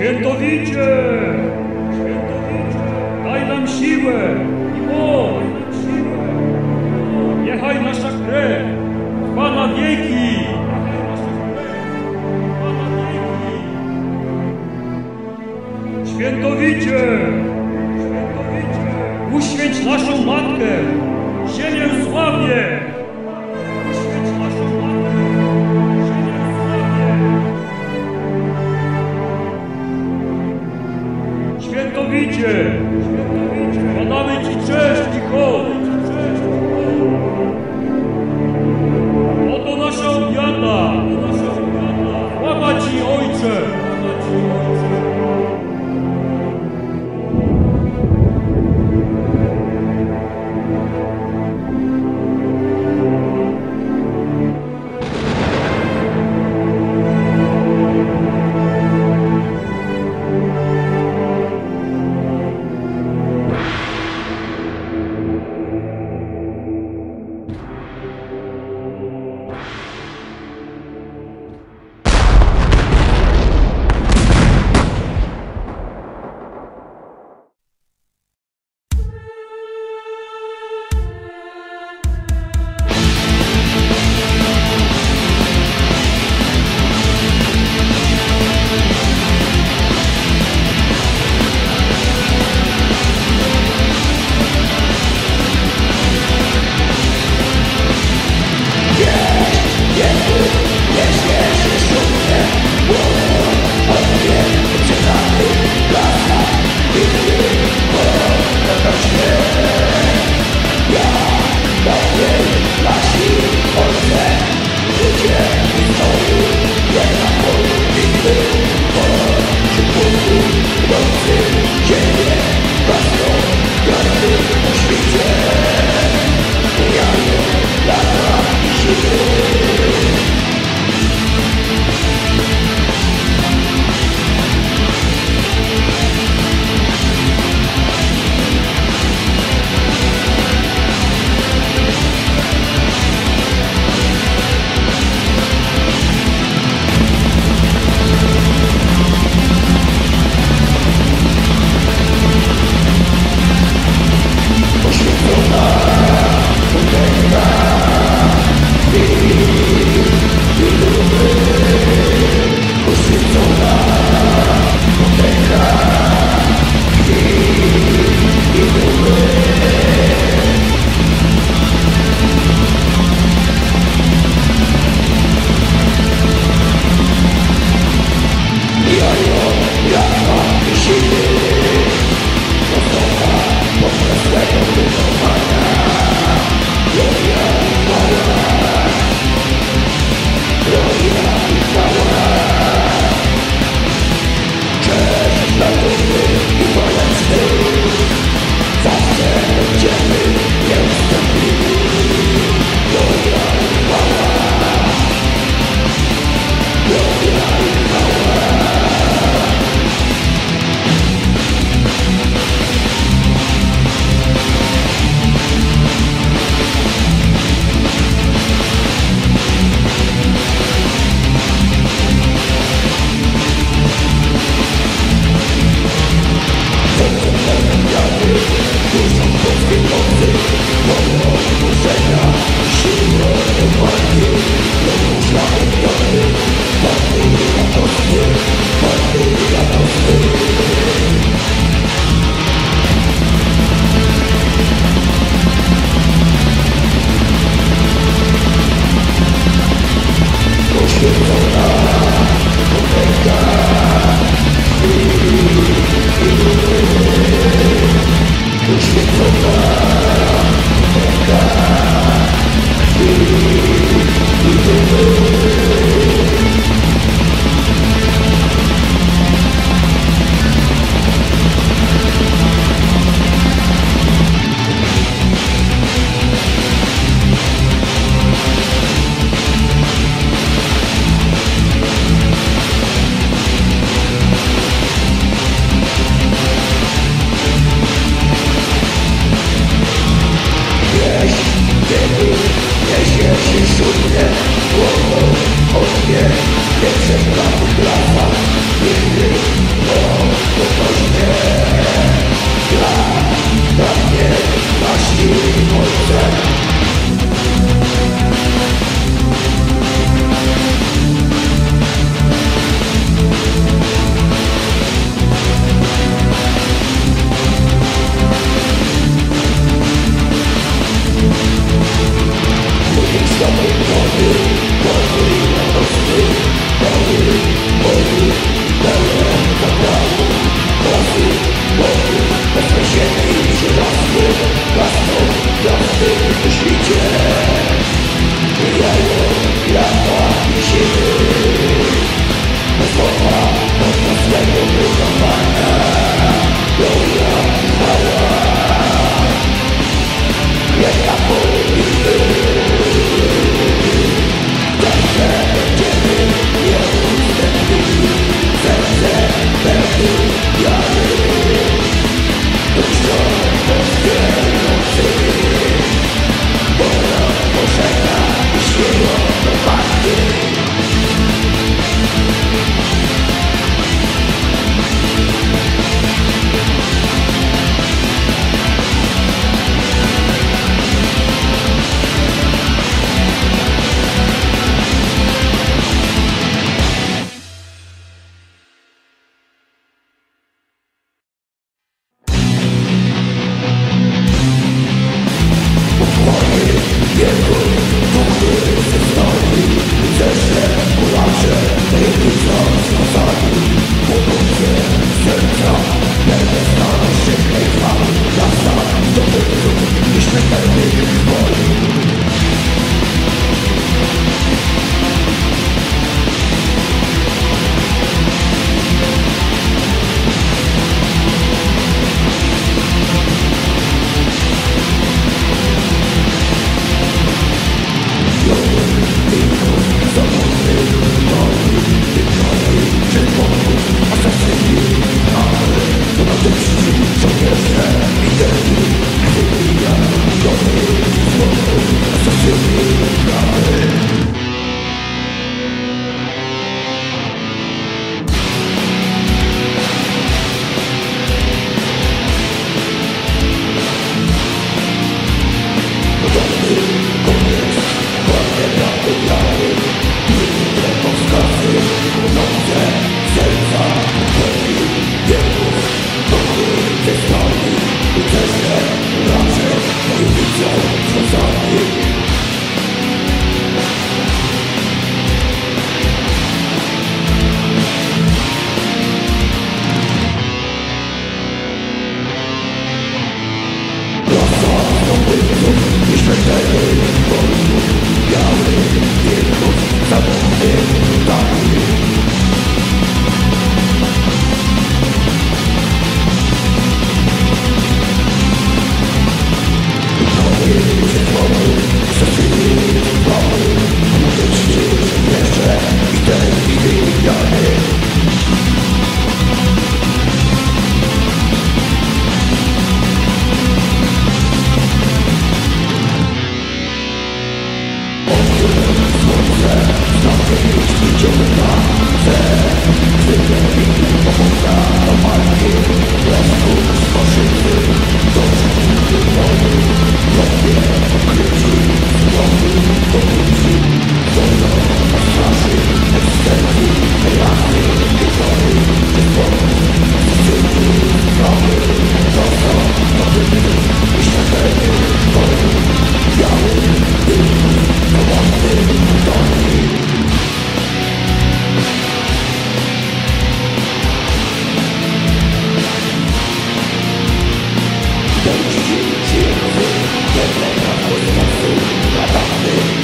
Świętowicie! Świętowicie! Daj nam siłę i moc! Niechaj nasza krew trwa na wieki! Świętowicie! Uświęć naszą Matkę! Ziemię sławię! Świętowicie! Składamy Ci cześć i hołd! Deixe de te ouvir, quebrei a frustração, nada a ver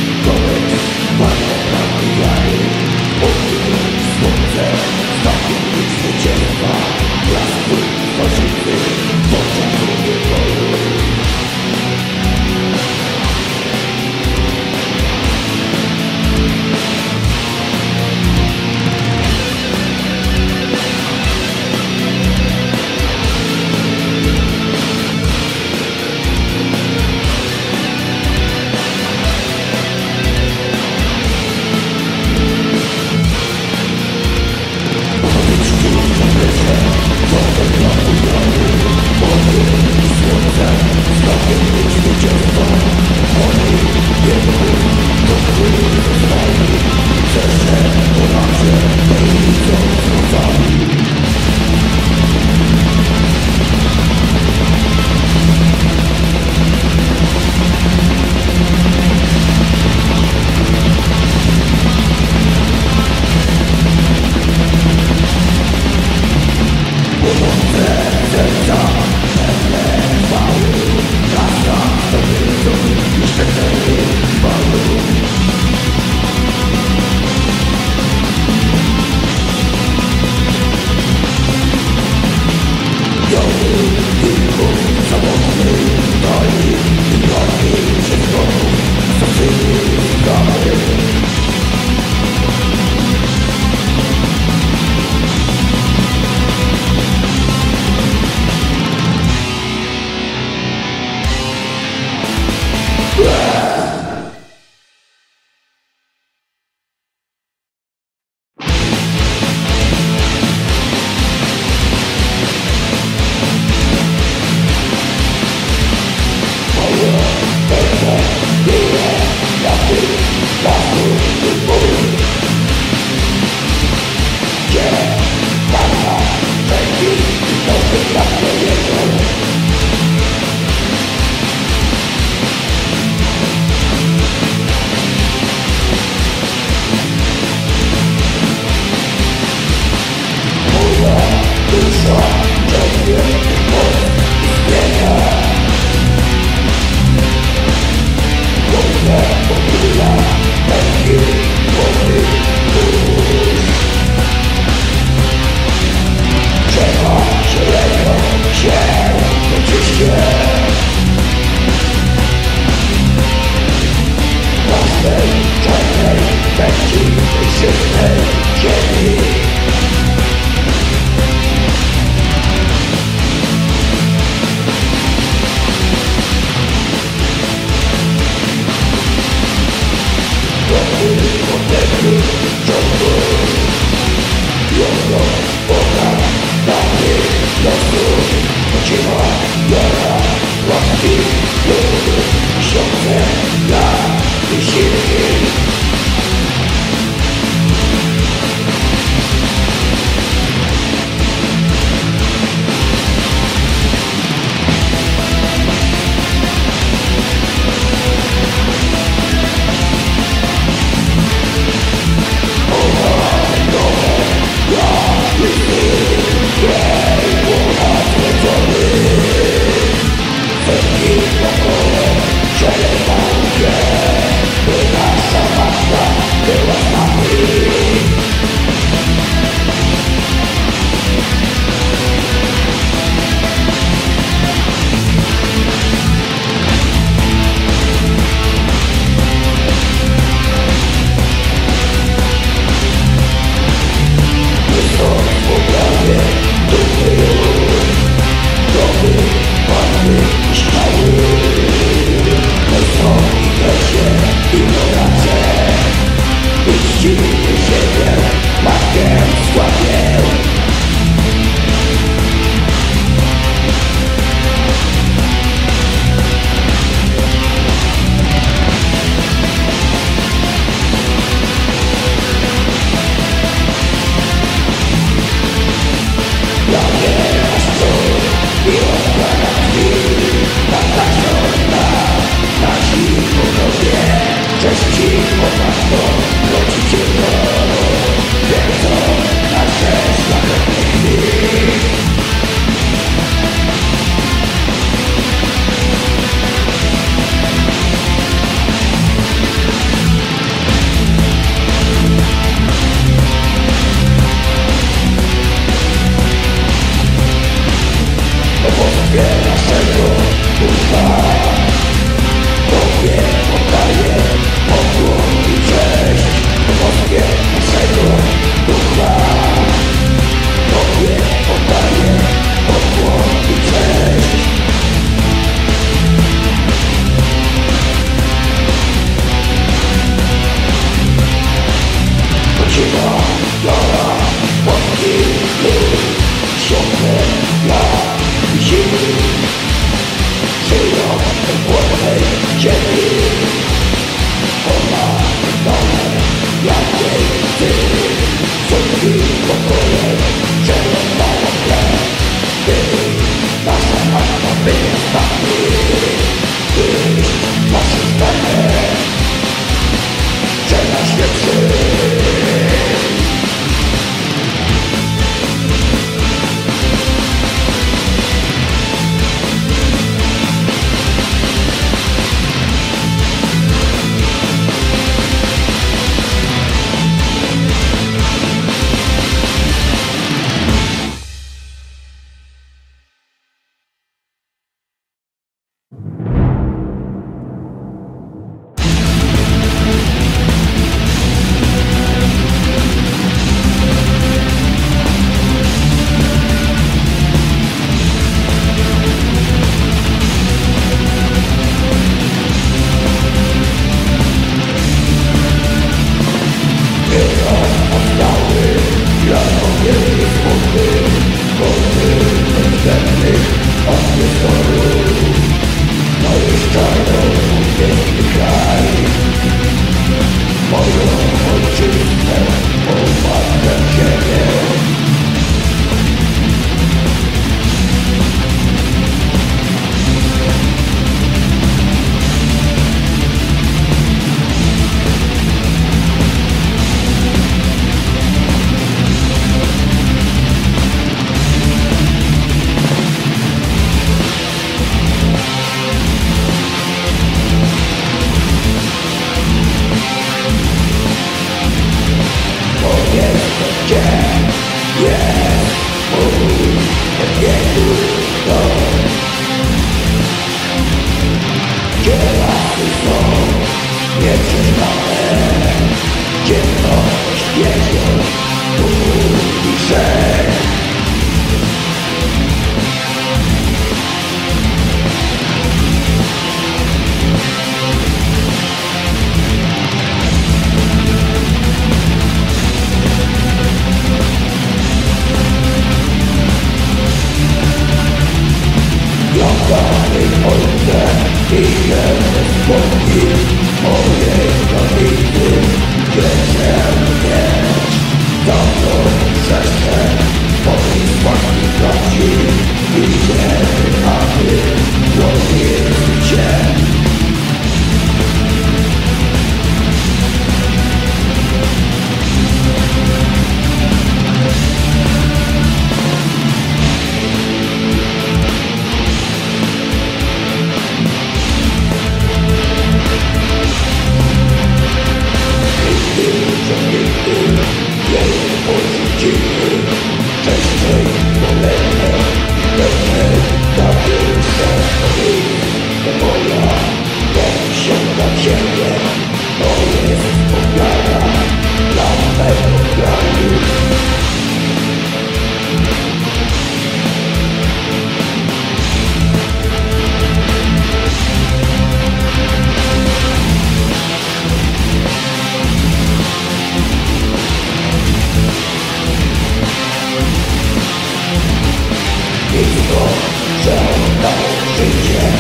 Ignore, sound, not, vision,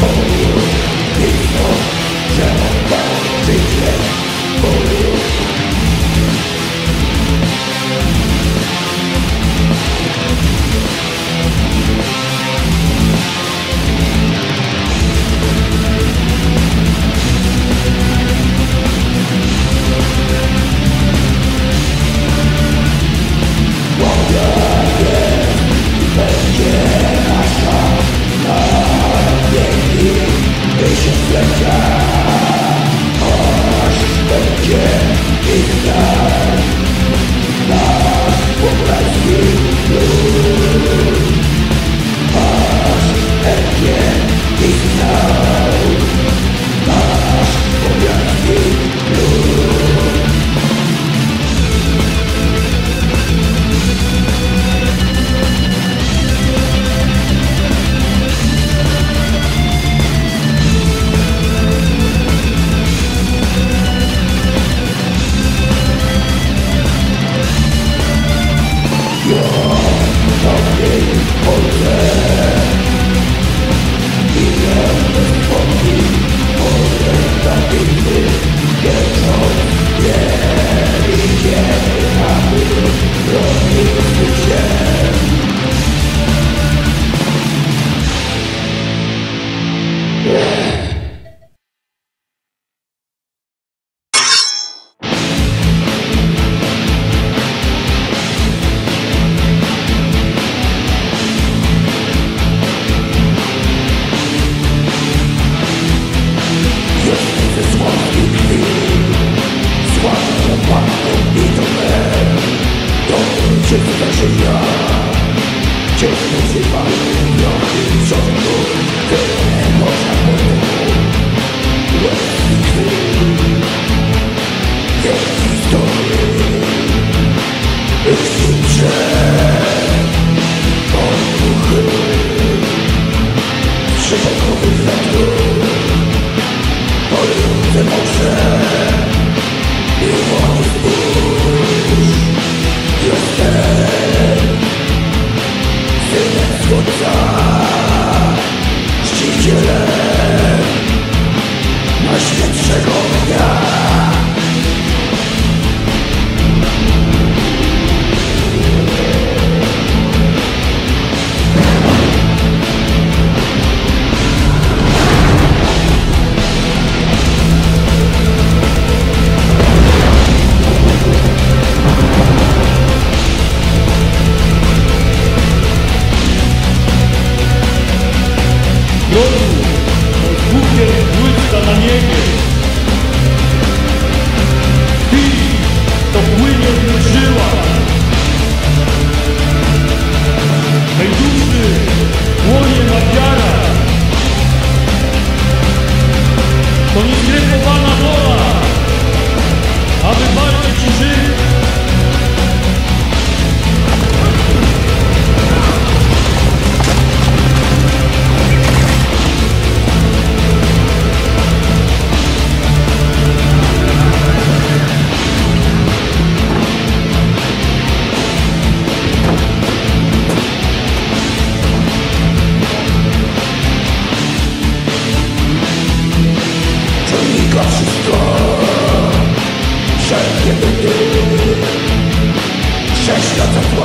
for you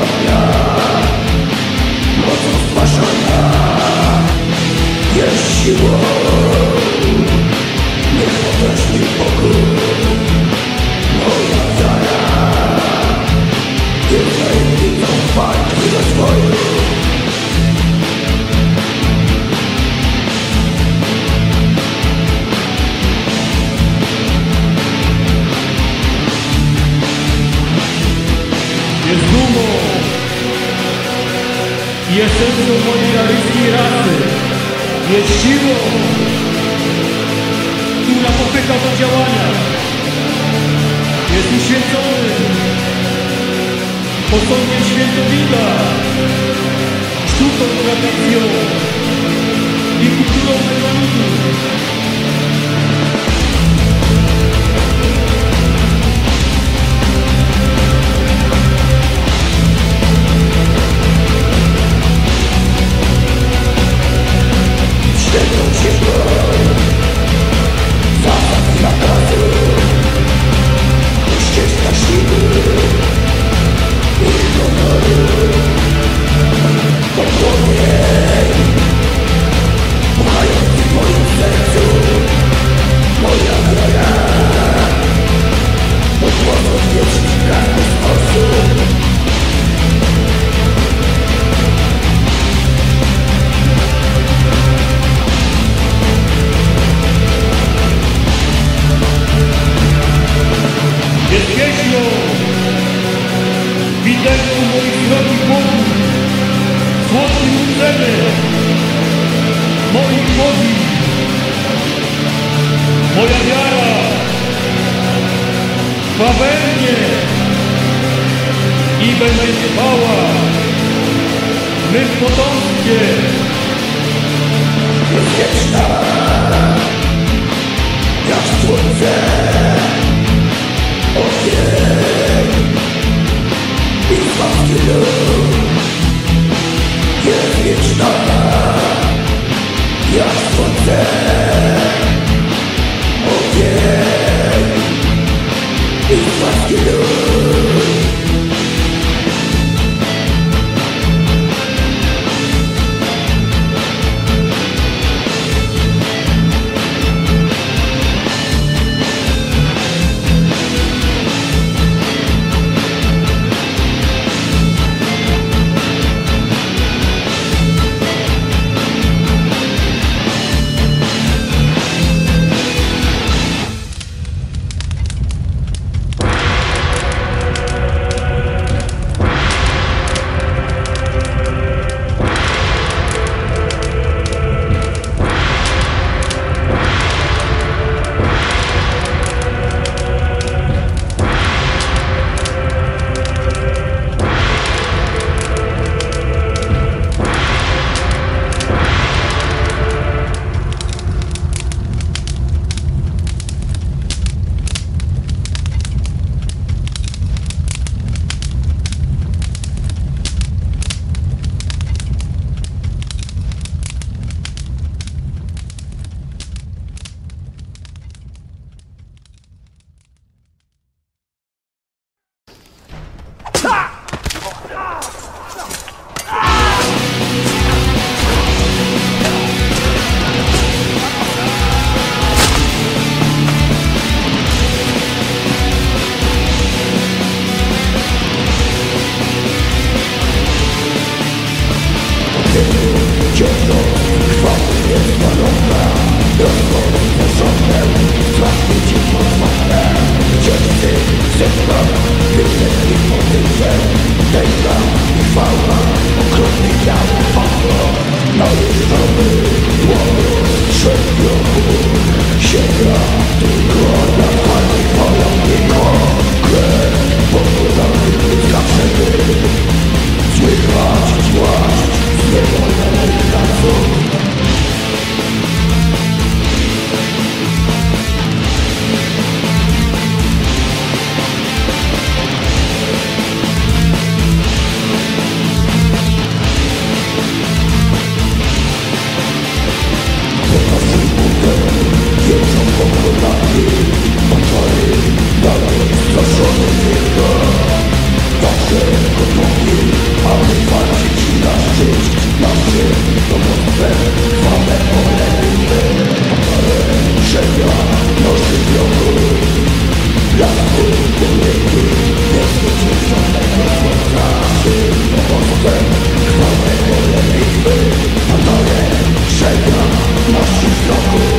Yeah. Masz się strachu